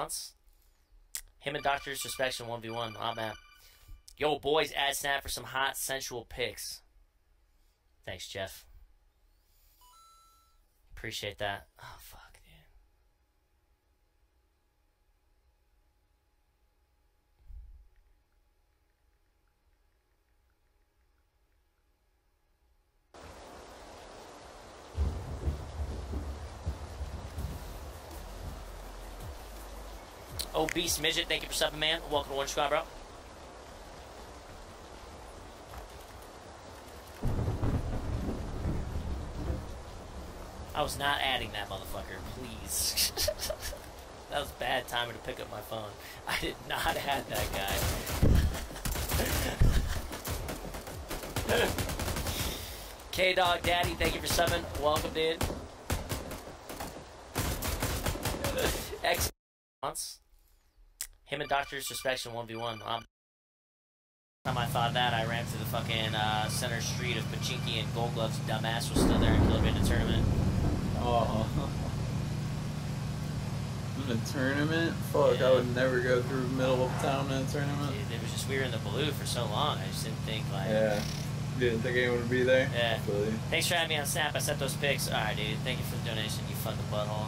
months. Him and Dr. Disrespect 1v1. Oh, man. Yo, boys, add snap for some hot, sensual pics. Thanks, Jeff. Appreciate that. Oh, fuck, dude. Obese Midget, thank you for subbing, man. Welcome to One Squad, bro. I was not adding that motherfucker, please. that was bad timing to pick up my phone. I did not add that guy. K Dog Daddy, thank you for subbing. Welcome, dude. Months. Him and Dr. Disrespect 1v1. Um, time I thought that, I ran through the fucking uh, center street of Pochinki and Gold Gloves. Dumbass was still there until I made the tournament. Oh. In a tournament? Fuck, Yeah. I would never go through middle of town in a tournament. It, it was just we were in the blue for so long. I just didn't think like. Yeah. Didn't think anyone would be there? Yeah. Really. Thanks for having me on Snap. I sent those pics. All right, dude. Thank you for the donation. You fucking butthole.